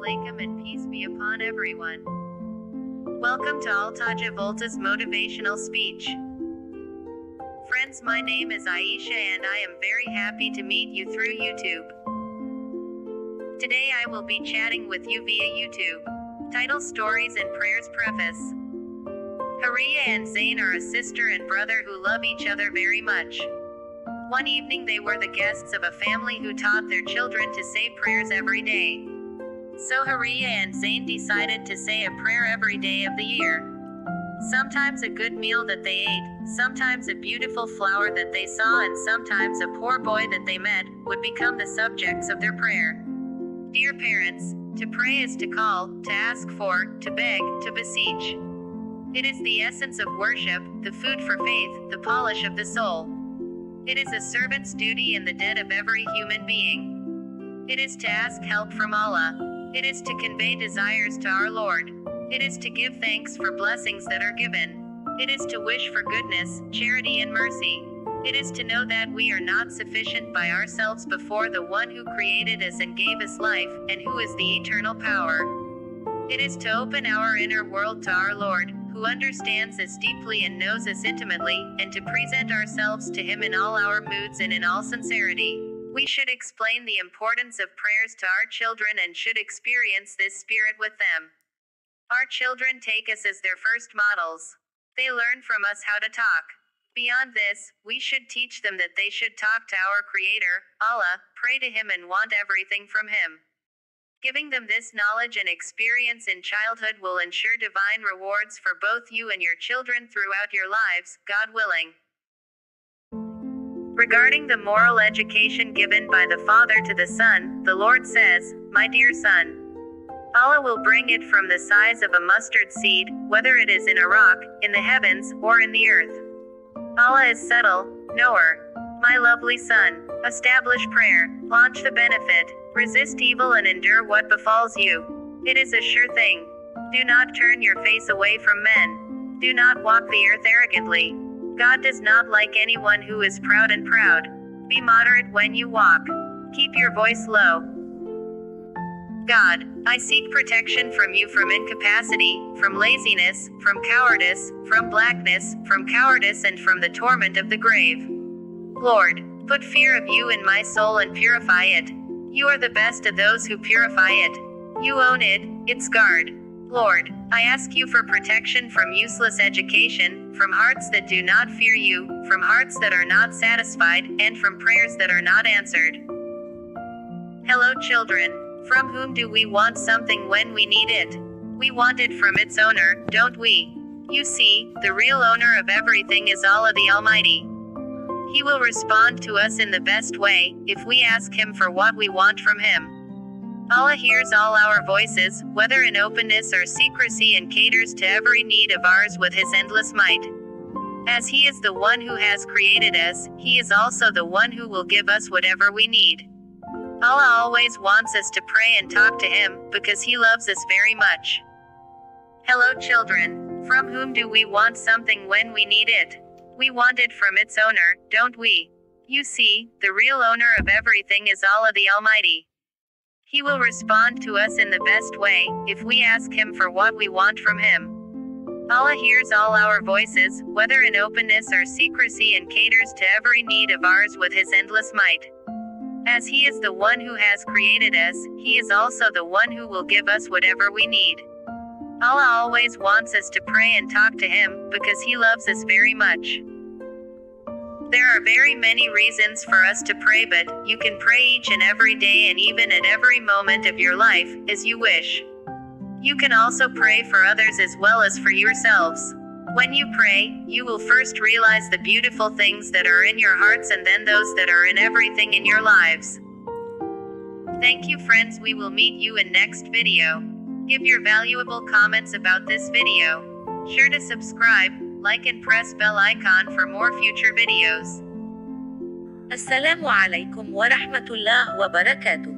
alaikum and peace be upon everyone. Welcome to Altaazah World's motivational speech. Friends, my name is Aisha and I am very happy to meet you through YouTube. Today I will be chatting with you via YouTube. Title Stories and Prayers Preface. Haria and Zain are a sister and brother who love each other very much. One evening they were the guests of a family who taught their children to say prayers every day. So Haria and Zain decided to say a prayer every day of the year. Sometimes a good meal that they ate, sometimes a beautiful flower that they saw, and sometimes a poor boy that they met, would become the subjects of their prayer. Dear parents, to pray is to call, to ask for, to beg, to beseech. It is the essence of worship, the food for faith, the polish of the soul. It is a servant's duty in the debt of every human being. It is to ask help from Allah. It is to convey desires to our Lord. It is to give thanks for blessings that are given. It is to wish for goodness, charity, and mercy. It is to know that we are not sufficient by ourselves before the one who created us and gave us life, and who is the eternal power. It is to open our inner world to our Lord, who understands us deeply and knows us intimately, and to present ourselves to Him in all our moods and in all sincerity. We should explain the importance of prayers to our children and should experience this spirit with them. Our children take us as their first models. They learn from us how to talk. Beyond this, we should teach them that they should talk to our Creator, Allah, pray to Him, and want everything from Him. Giving them this knowledge and experience in childhood will ensure divine rewards for both you and your children throughout your lives, God willing. Regarding the moral education given by the Father to the Son, the Lord says, My dear son, Allah will bring it from the size of a mustard seed, whether it is in a rock, in the heavens, or in the earth. Allah is subtle, knower. My lovely son, establish prayer, launch the benefit, Resist evil and endure what befalls you. It is a sure thing. Do not turn your face away from men. Do not walk the earth arrogantly. God does not like anyone who is proud and proud. Be moderate when you walk. Keep your voice low. God, I seek protection from you from incapacity, from laziness, from cowardice, from blackness, from cowardice, and from the torment of the grave. Lord, put fear of you in my soul and purify it. You are the best of those who purify it. You own it, its guard. Lord, I ask you for protection from useless education, from hearts that do not fear you, from hearts that are not satisfied, and from prayers that are not answered. Hello, children. From whom do we want something when we need it? We want it from its owner, don't we? You see, the real owner of everything is Allah the Almighty. He will respond to us in the best way, if we ask Him for what we want from Him. Allah hears all our voices, whether in openness or secrecy, and caters to every need of ours with His endless might. As He is the one who has created us, He is also the one who will give us whatever we need. Allah always wants us to pray and talk to Him, because He loves us very much. Hello, children. From whom do we want something when we need it? We want it from its owner, don't we? You see, the real owner of everything is Allah the Almighty. He will respond to us in the best way, if we ask Him for what we want from Him. Allah hears all our voices, whether in openness or secrecy, and caters to every need of ours with His endless might. As He is the one who has created us, He is also the one who will give us whatever we need. Allah always wants us to pray and talk to Him, because He loves us very much. There are very many reasons for us to pray, but you can pray each and every day and even at every moment of your life, as you wish. You can also pray for others as well as for yourselves. When you pray, you will first realize the beautiful things that are in your hearts and then those that are in everything in your lives. Thank you friends we will meet you in next video. Give your valuable comments about this video. Sure to subscribe, like and press bell icon for more future videos. Assalamu alaikum wa rahmatullah wa barakatuh.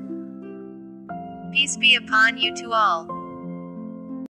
Peace be upon you to all.